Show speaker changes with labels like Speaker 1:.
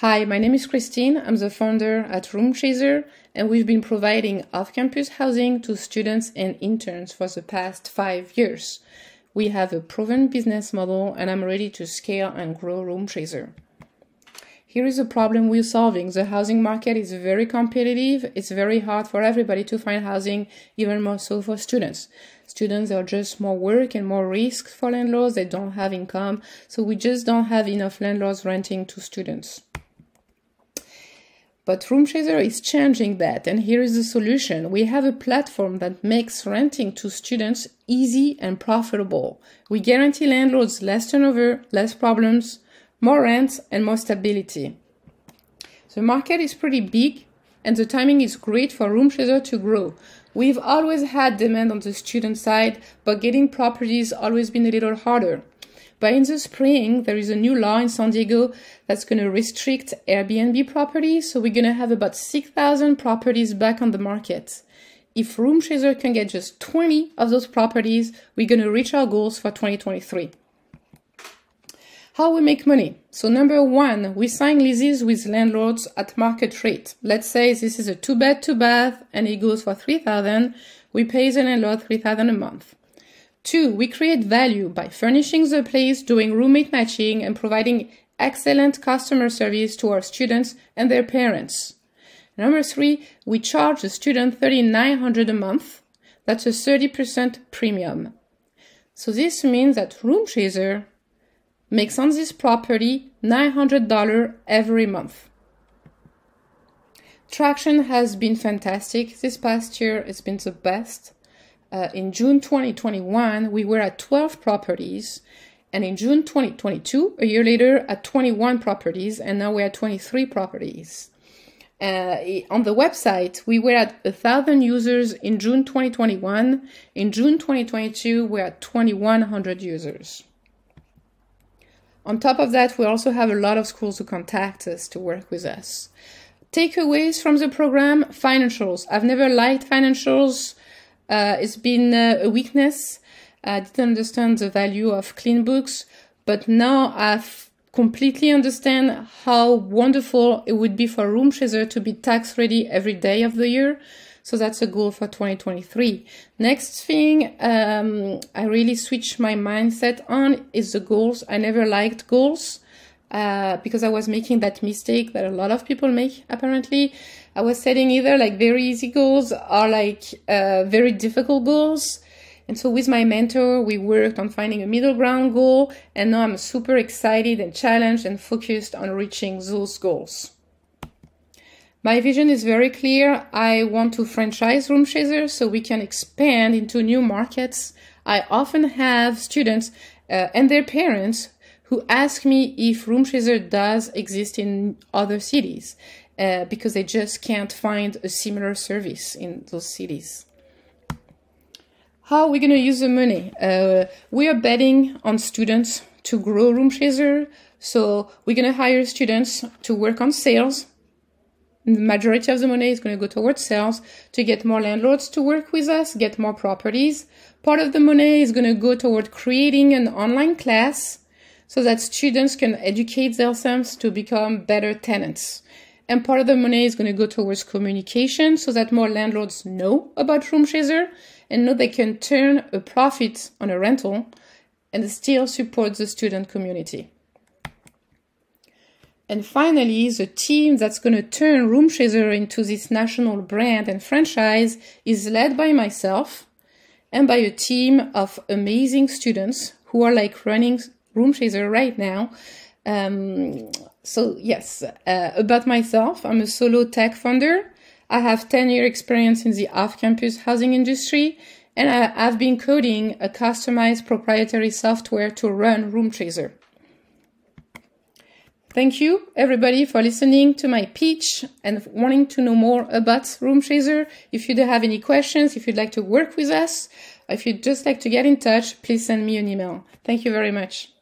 Speaker 1: Hi, my name is Christine. I'm the founder at RoomChazer, and we've been providing off campus housing to students and interns for the past five years. We have a proven business model, and I'm ready to scale and grow RoomChazer. Here is a problem we're solving. The housing market is very competitive. It's very hard for everybody to find housing, even more so for students. Students are just more work and more risk for landlords. They don't have income. So we just don't have enough landlords renting to students. But RoomChazer is changing that, and here is the solution. We have a platform that makes renting to students easy and profitable. We guarantee landlords less turnover, less problems, more rents, and more stability. The market is pretty big, and the timing is great for RoomChazer to grow. We've always had demand on the student side, but getting properties always been a little harder. But in the spring, there is a new law in San Diego that's going to restrict Airbnb properties. So we're going to have about 6,000 properties back on the market. If RoomChazer can get just 20 of those properties, we're going to reach our goals for 2023. How we make money? So number one, we sign leases with landlords at market rate. Let's say this is a two bed, two bath, and it goes for 3,000. We pay the landlord 3,000 a month. Two, we create value by furnishing the place, doing roommate matching, and providing excellent customer service to our students and their parents. Number three, we charge the student 3,900 a month. That's a 30% premium. So this means that RoomChazer makes on this property $900 every month. Traction has been fantastic. This past year, it's been the best. Uh, in June 2021, we were at 12 properties, and in June 2022, a year later, at 21 properties, and now we're at 23 properties. Uh, on the website, we were at 1,000 users in June 2021. In June 2022, we're at 2,100 users. On top of that, we also have a lot of schools who contact us to work with us. Takeaways from the program financials. I've never liked financials. Uh, it's been uh, a weakness. I didn't understand the value of clean books, but now I've completely understand how wonderful it would be for RoomChazer to be tax ready every day of the year. So that's a goal for 2023. Next thing, um, I really switched my mindset on is the goals. I never liked goals uh, because I was making that mistake that a lot of people make apparently. I was setting either like very easy goals or like uh, very difficult goals. And so with my mentor, we worked on finding a middle ground goal. And now I'm super excited and challenged and focused on reaching those goals. My vision is very clear. I want to franchise RoomChazer so we can expand into new markets. I often have students uh, and their parents who ask me if RoomChazer does exist in other cities uh, because they just can't find a similar service in those cities. How are we going to use the money? Uh, we are betting on students to grow RoomChazer. So we're going to hire students to work on sales. The majority of the money is going to go towards sales to get more landlords to work with us, get more properties. Part of the money is going to go toward creating an online class so that students can educate themselves to become better tenants. And part of the money is going to go towards communication so that more landlords know about Room and know they can turn a profit on a rental and still support the student community. And finally, the team that's going to turn RoomChazer into this national brand and franchise is led by myself and by a team of amazing students who are like running RoomChazer right now. Um, so yes, uh, about myself, I'm a solo tech founder. I have 10 year experience in the off-campus housing industry, and I, have been coding a customized proprietary software to run RoomChazer. Thank you, everybody, for listening to my pitch and wanting to know more about RoomChazer. If you do have any questions, if you'd like to work with us, if you'd just like to get in touch, please send me an email. Thank you very much.